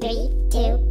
Three, two,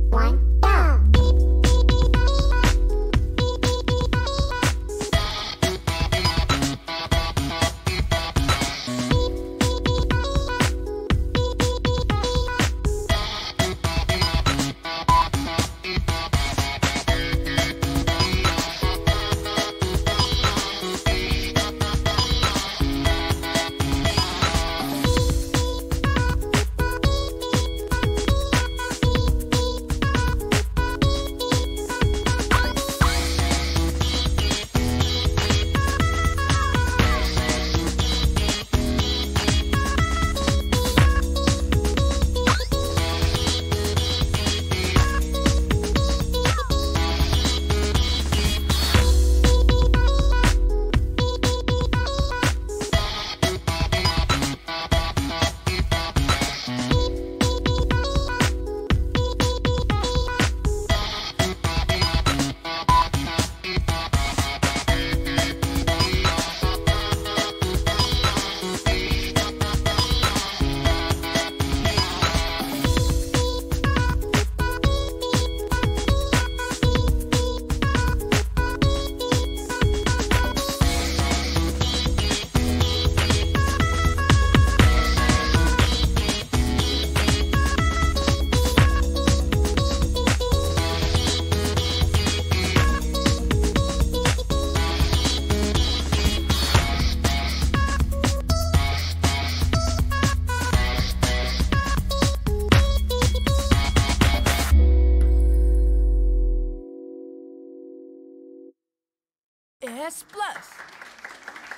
S plus.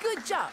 Good job.